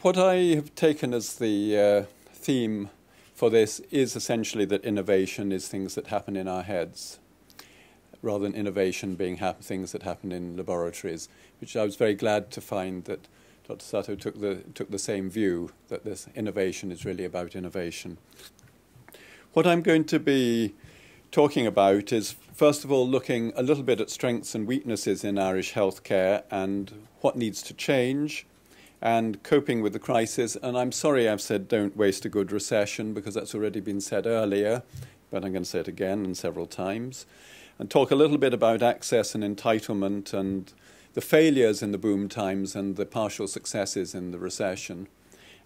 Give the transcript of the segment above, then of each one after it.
what I have taken as the uh, theme for this is essentially that innovation is things that happen in our heads, rather than innovation being things that happen in laboratories, which I was very glad to find that Dr. Sato took the, took the same view, that this innovation is really about innovation. What I'm going to be talking about is, first of all, looking a little bit at strengths and weaknesses in Irish healthcare and what needs to change and coping with the crisis. And I'm sorry I've said don't waste a good recession because that's already been said earlier, but I'm going to say it again and several times. And talk a little bit about access and entitlement and the failures in the boom times and the partial successes in the recession.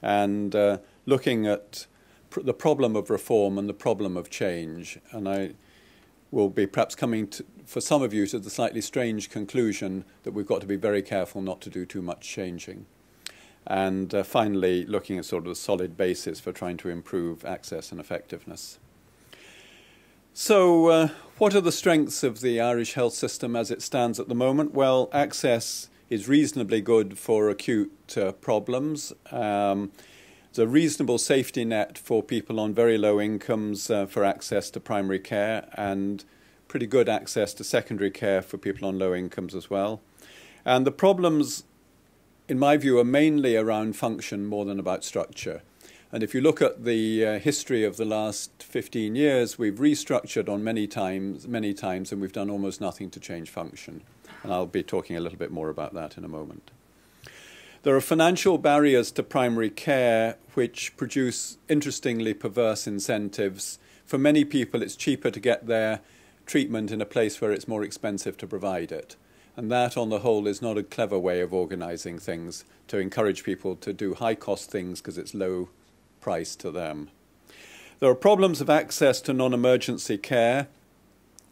And uh, looking at pr the problem of reform and the problem of change. And I will be perhaps coming to, for some of you to the slightly strange conclusion that we've got to be very careful not to do too much changing and uh, finally looking at sort of a solid basis for trying to improve access and effectiveness. So, uh, what are the strengths of the Irish health system as it stands at the moment? Well, access is reasonably good for acute uh, problems. Um, there's a reasonable safety net for people on very low incomes uh, for access to primary care and pretty good access to secondary care for people on low incomes as well. And the problems in my view, are mainly around function more than about structure. And if you look at the uh, history of the last 15 years, we've restructured on many times, many times, and we've done almost nothing to change function. And I'll be talking a little bit more about that in a moment. There are financial barriers to primary care which produce interestingly perverse incentives. For many people, it's cheaper to get their treatment in a place where it's more expensive to provide it. And that, on the whole, is not a clever way of organizing things to encourage people to do high cost things because it's low price to them. There are problems of access to non emergency care.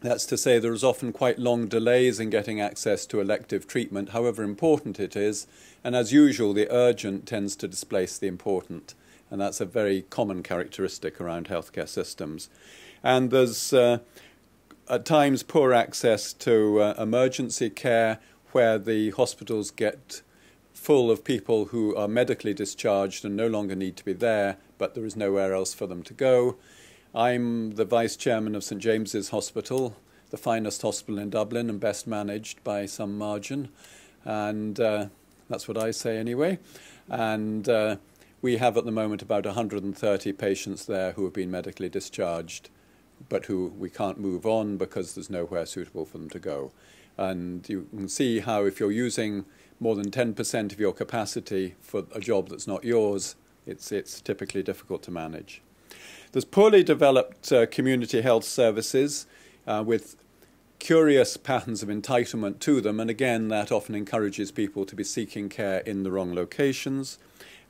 That's to say, there is often quite long delays in getting access to elective treatment, however important it is. And as usual, the urgent tends to displace the important. And that's a very common characteristic around healthcare systems. And there's uh, at times poor access to uh, emergency care where the hospitals get full of people who are medically discharged and no longer need to be there, but there is nowhere else for them to go. I'm the vice chairman of St James's Hospital, the finest hospital in Dublin and best managed by some margin. And uh, that's what I say anyway. And uh, we have at the moment about 130 patients there who have been medically discharged but who we can't move on because there's nowhere suitable for them to go. And you can see how if you're using more than 10% of your capacity for a job that's not yours, it's, it's typically difficult to manage. There's poorly developed uh, community health services uh, with curious patterns of entitlement to them, and again, that often encourages people to be seeking care in the wrong locations,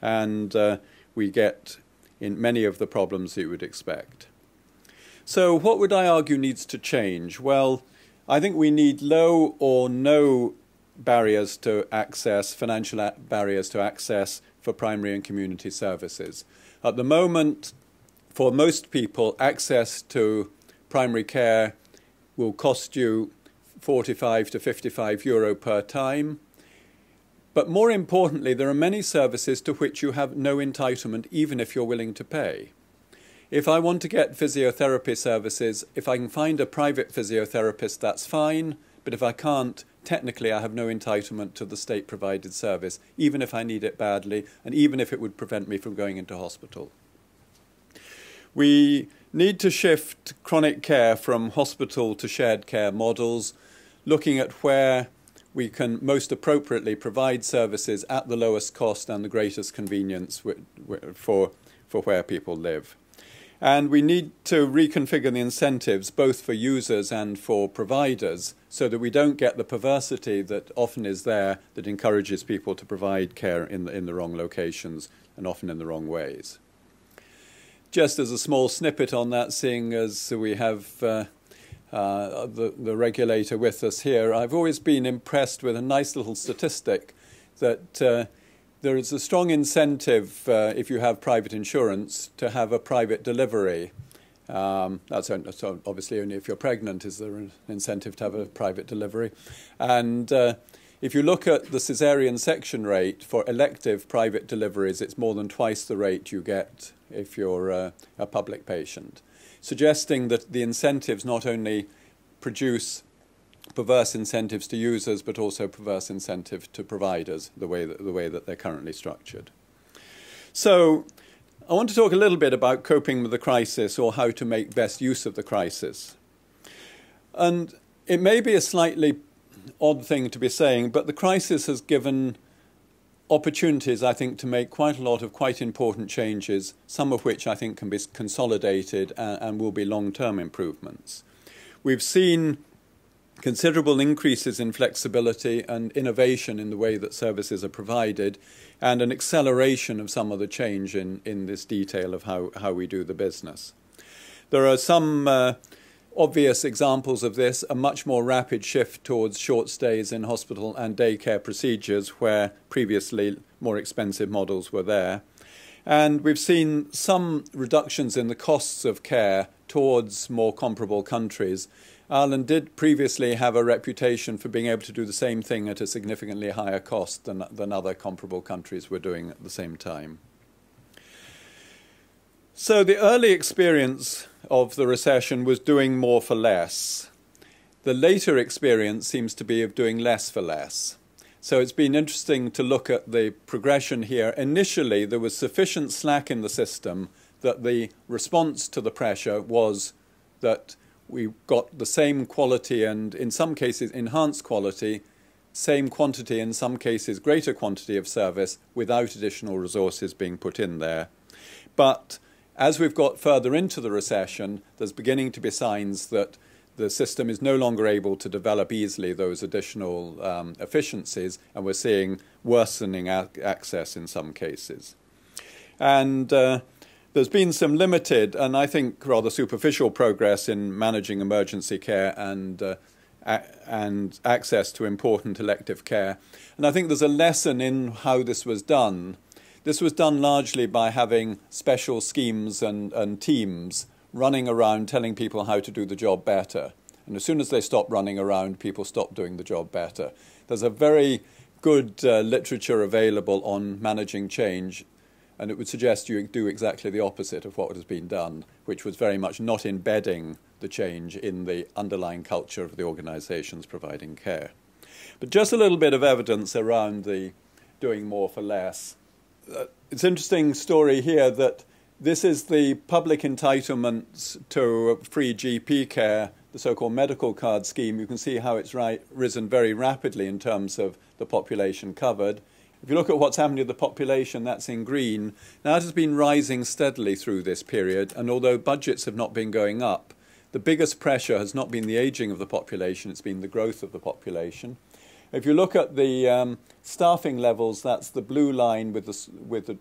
and uh, we get in many of the problems you would expect. So, what would I argue needs to change? Well, I think we need low or no barriers to access, financial barriers to access for primary and community services. At the moment, for most people, access to primary care will cost you 45 to 55 euro per time. But more importantly, there are many services to which you have no entitlement, even if you're willing to pay. If I want to get physiotherapy services, if I can find a private physiotherapist, that's fine. But if I can't, technically I have no entitlement to the state provided service, even if I need it badly, and even if it would prevent me from going into hospital. We need to shift chronic care from hospital to shared care models, looking at where we can most appropriately provide services at the lowest cost and the greatest convenience for, for where people live. And we need to reconfigure the incentives both for users and for providers so that we don't get the perversity that often is there that encourages people to provide care in the, in the wrong locations and often in the wrong ways. Just as a small snippet on that, seeing as we have uh, uh, the, the regulator with us here, I've always been impressed with a nice little statistic that uh, there is a strong incentive uh, if you have private insurance to have a private delivery. Um, that's so obviously only if you're pregnant is there an incentive to have a private delivery. And uh, if you look at the caesarean section rate for elective private deliveries, it's more than twice the rate you get if you're a, a public patient, suggesting that the incentives not only produce perverse incentives to users, but also perverse incentive to providers, the way that, the way that they're currently structured. So, I want to talk a little bit about coping with the crisis or how to make best use of the crisis. And it may be a slightly odd thing to be saying, but the crisis has given opportunities, I think, to make quite a lot of quite important changes, some of which I think can be consolidated and, and will be long term improvements. We've seen considerable increases in flexibility and innovation in the way that services are provided, and an acceleration of some of the change in, in this detail of how, how we do the business. There are some uh, obvious examples of this a much more rapid shift towards short stays in hospital and daycare procedures where previously more expensive models were there. And we've seen some reductions in the costs of care towards more comparable countries Ireland did previously have a reputation for being able to do the same thing at a significantly higher cost than, than other comparable countries were doing at the same time. So the early experience of the recession was doing more for less. The later experience seems to be of doing less for less. So it's been interesting to look at the progression here. Initially, there was sufficient slack in the system that the response to the pressure was that we got the same quality and, in some cases, enhanced quality, same quantity, in some cases, greater quantity of service without additional resources being put in there. But as we've got further into the recession, there's beginning to be signs that the system is no longer able to develop easily those additional um, efficiencies, and we're seeing worsening access in some cases. And uh, there's been some limited and I think rather superficial progress in managing emergency care and uh, and access to important elective care. And I think there's a lesson in how this was done. This was done largely by having special schemes and, and teams running around telling people how to do the job better. And as soon as they stop running around, people stop doing the job better. There's a very good uh, literature available on managing change and it would suggest you do exactly the opposite of what has been done, which was very much not embedding the change in the underlying culture of the organisations providing care. But just a little bit of evidence around the doing more for less. Uh, it's an interesting story here that this is the public entitlements to free GP care, the so called medical card scheme. You can see how it's right, risen very rapidly in terms of the population covered. If you look at what's happening to the population, that's in green. Now, it has been rising steadily through this period, and although budgets have not been going up, the biggest pressure has not been the aging of the population, it's been the growth of the population. If you look at the um, staffing levels, that's the blue line with the, with the,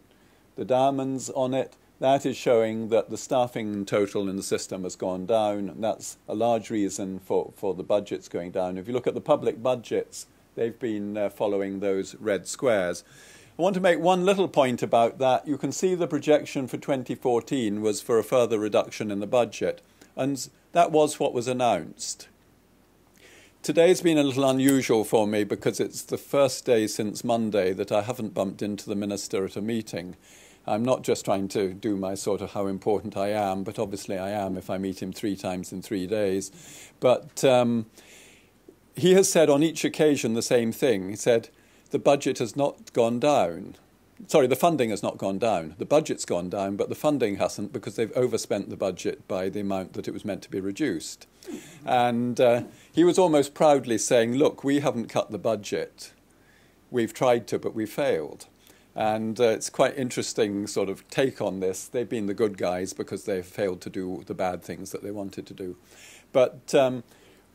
the diamonds on it. That is showing that the staffing total in the system has gone down, and that's a large reason for, for the budgets going down. If you look at the public budgets, they've been uh, following those red squares. I want to make one little point about that. You can see the projection for 2014 was for a further reduction in the budget, and that was what was announced. Today's been a little unusual for me because it's the first day since Monday that I haven't bumped into the minister at a meeting. I'm not just trying to do my sort of how important I am, but obviously I am if I meet him three times in three days. But um, he has said on each occasion the same thing. He said, the budget has not gone down. Sorry, the funding has not gone down. The budget's gone down, but the funding hasn't because they've overspent the budget by the amount that it was meant to be reduced. And uh, he was almost proudly saying, Look, we haven't cut the budget. We've tried to, but we failed. And uh, it's quite interesting sort of take on this. They've been the good guys because they've failed to do the bad things that they wanted to do. But um,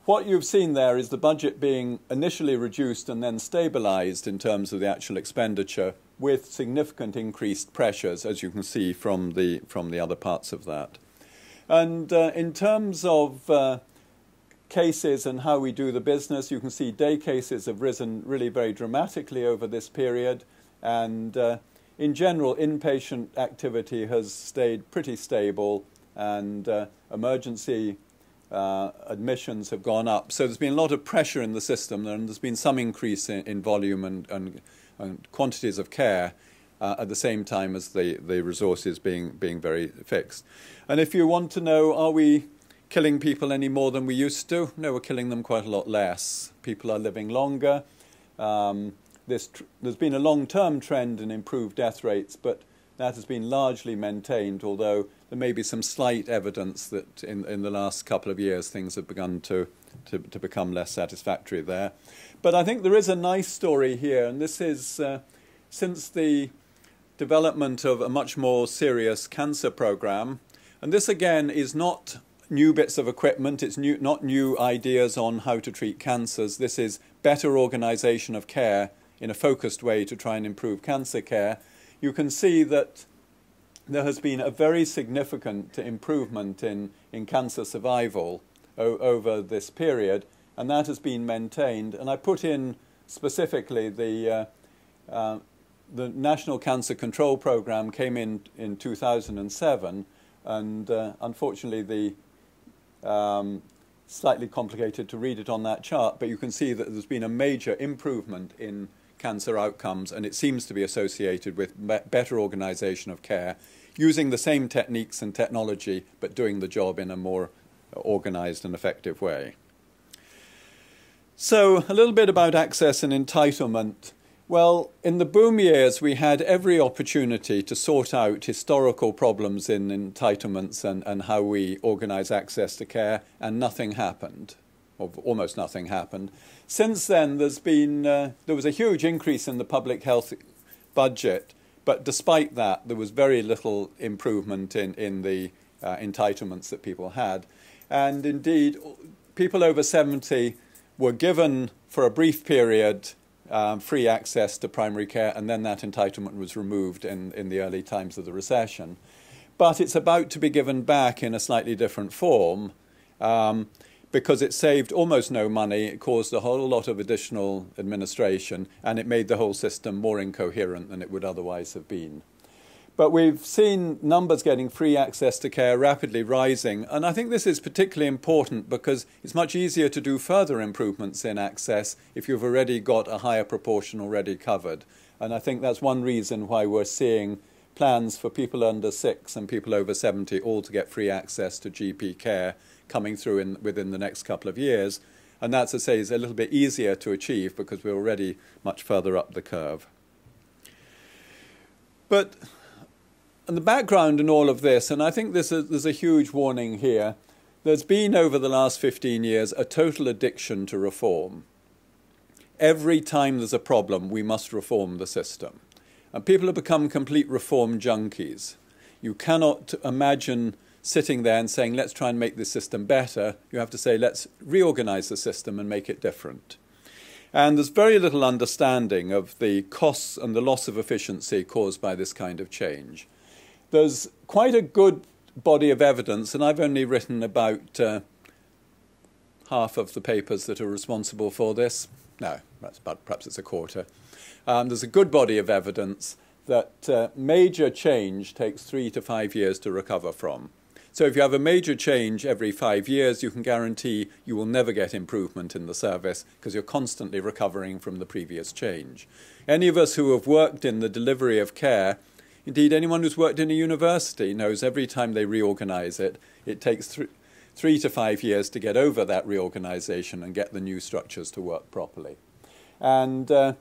what you've seen there is the budget being initially reduced and then stabilized in terms of the actual expenditure with significant increased pressures, as you can see from the, from the other parts of that. And uh, in terms of uh, cases and how we do the business, you can see day cases have risen really very dramatically over this period. And uh, in general, inpatient activity has stayed pretty stable, and uh, emergency uh, admissions have gone up. So there's been a lot of pressure in the system, and there's been some increase in, in volume and, and, and, quantities of care uh, at the same time as the, the resources being, being very fixed. And if you want to know, are we killing people any more than we used to? No, we're killing them quite a lot less. People are living longer. Um, there's been a long term trend in improved death rates, but that has been largely maintained, although there may be some slight evidence that in, in the last couple of years things have begun to, to, to become less satisfactory there. But I think there is a nice story here, and this is uh, since the development of a much more serious cancer program, and this again is not new bits of equipment, it's new, not new ideas on how to treat cancers. This is better organization of care in a focused way to try and improve cancer care you can see that there has been a very significant improvement in, in cancer survival over this period, and that has been maintained. And I put in specifically the, uh, uh, the National Cancer Control Program came in in 2007, and uh, unfortunately, the um, slightly complicated to read it on that chart, but you can see that there's been a major improvement in cancer outcomes, and it seems to be associated with better organization of care, using the same techniques and technology, but doing the job in a more organized and effective way. So, a little bit about access and entitlement. Well, in the boom years, we had every opportunity to sort out historical problems in entitlements and, and how we organize access to care, and nothing happened, or almost nothing happened. Since then, there's been uh, there was a huge increase in the public health budget, but despite that, there was very little improvement in in the uh, entitlements that people had, and indeed, people over 70 were given for a brief period um, free access to primary care, and then that entitlement was removed in, in the early times of the recession. But it's about to be given back in a slightly different form. Um, because it saved almost no money, it caused a whole lot of additional administration, and it made the whole system more incoherent than it would otherwise have been. But we've seen numbers getting free access to care rapidly rising, and I think this is particularly important because it's much easier to do further improvements in access if you've already got a higher proportion already covered. And I think that's one reason why we're seeing plans for people under six and people over 70 all to get free access to GP care coming through in, within the next couple of years. And that's, I say, is a little bit easier to achieve because we're already much further up the curve. But and the background in all of this, and I think this is, there's a huge warning here, there's been over the last 15 years a total addiction to reform. Every time there's a problem, we must reform the system. And people have become complete reform junkies. You cannot imagine sitting there and saying, let's try and make this system better. You have to say, let's reorganize the system and make it different. And there's very little understanding of the costs and the loss of efficiency caused by this kind of change. There's quite a good body of evidence, and I've only written about uh, half of the papers that are responsible for this. No, about, perhaps it's a quarter. Um, there's a good body of evidence that uh, major change takes three to five years to recover from. So if you have a major change every five years, you can guarantee you will never get improvement in the service because you're constantly recovering from the previous change. Any of us who have worked in the delivery of care, indeed anyone who's worked in a university, knows every time they reorganize it, it takes th- three to five years to get over that reorganization and get the new structures to work properly. And uh,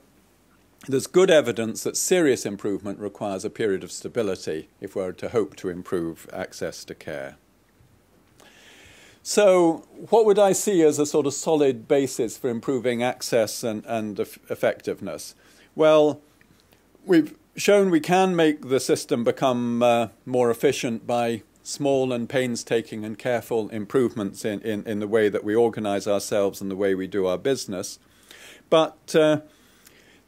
there's good evidence that serious improvement requires a period of stability if we're to hope to improve access to care. So, what would I see as a sort of solid basis for improving access and, and effectiveness? Well, we've shown we can make the system become uh, more efficient by small and painstaking and careful improvements in, in, in the way that we organize ourselves and the way we do our business. But uh,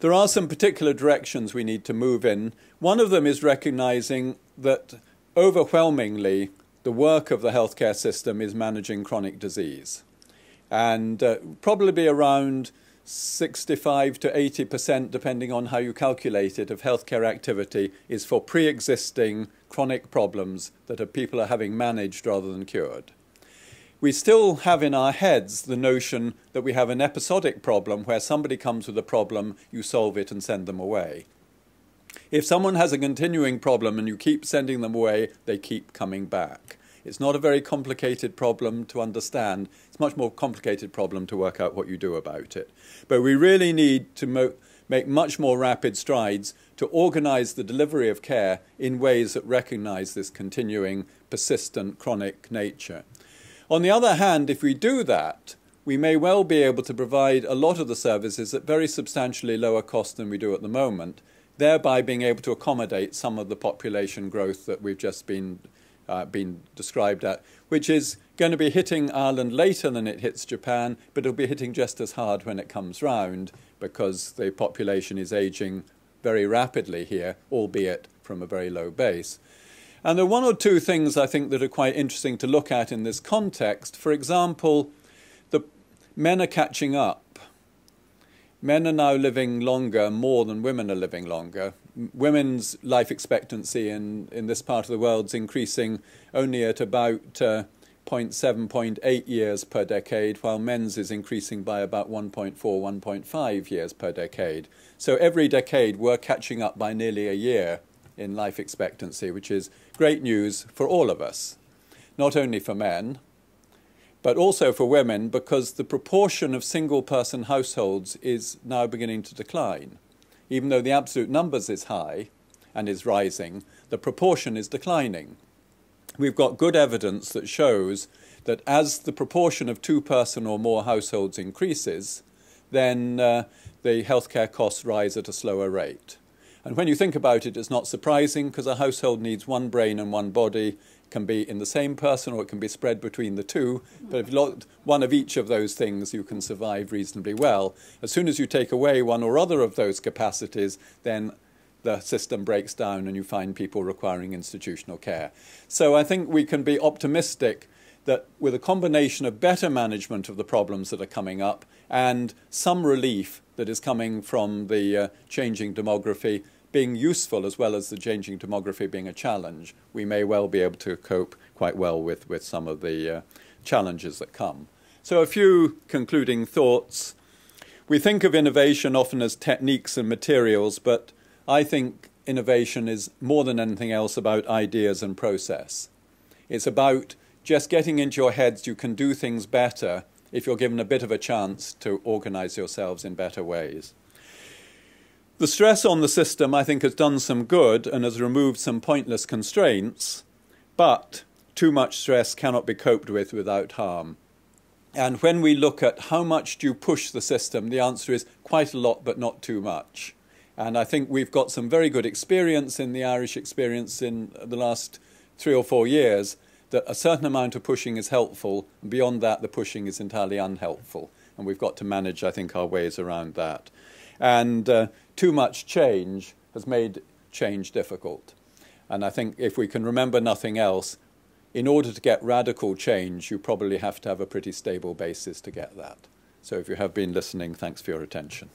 there are some particular directions we need to move in. One of them is recognizing that overwhelmingly the work of the healthcare system is managing chronic disease. And uh, probably around 65 to 80%, depending on how you calculate it, of healthcare activity is for pre existing chronic problems that people are having managed rather than cured. We still have in our heads the notion that we have an episodic problem where somebody comes with a problem, you solve it and send them away. If someone has a continuing problem and you keep sending them away, they keep coming back. It's not a very complicated problem to understand. It's a much more complicated problem to work out what you do about it. But we really need to make much more rapid strides to organize the delivery of care in ways that recognize this continuing, persistent, chronic nature. On the other hand, if we do that, we may well be able to provide a lot of the services at very substantially lower cost than we do at the moment, thereby being able to accommodate some of the population growth that we've just been, uh, been described at, which is going to be hitting Ireland later than it hits Japan, but it'll be hitting just as hard when it comes round because the population is aging very rapidly here, albeit from a very low base. And there are one or two things I think that are quite interesting to look at in this context. For example, the men are catching up. Men are now living longer more than women are living longer. Women's life expectancy in, in this part of the world is increasing only at about uh, 0.7, 0.8 years per decade, while men's is increasing by about 1.4, 1.5 years per decade. So every decade we're catching up by nearly a year in life expectancy, which is great news for all of us, not only for men, but also for women, because the proportion of single person households is now beginning to decline. Even though the absolute numbers is high and is rising, the proportion is declining. We've got good evidence that shows that as the proportion of two person or more households increases, then uh, the healthcare costs rise at a slower rate. And when you think about it, it's not surprising because a household needs one brain and one body. It can be in the same person or it can be spread between the two. But if you one of each of those things, you can survive reasonably well. As soon as you take away one or other of those capacities, then the system breaks down and you find people requiring institutional care. So I think we can be optimistic that with a combination of better management of the problems that are coming up and some relief that is coming from the uh, changing demography being useful as well as the changing demography being a challenge, we may well be able to cope quite well with, with some of the uh, challenges that come. So, a few concluding thoughts. We think of innovation often as techniques and materials, but I think innovation is more than anything else about ideas and process. It's about just getting into your heads you can do things better if you're given a bit of a chance to organize yourselves in better ways. The stress on the system, I think, has done some good and has removed some pointless constraints, but too much stress cannot be coped with without harm. And when we look at how much do you push the system, the answer is quite a lot, but not too much. And I think we've got some very good experience in the Irish experience in the last three or four years that a certain amount of pushing is helpful. And beyond that, the pushing is entirely unhelpful. And we've got to manage, I think, our ways around that. And uh, too much change has made change difficult. And I think if we can remember nothing else, in order to get radical change, you probably have to have a pretty stable basis to get that. So if you have been listening, thanks for your attention.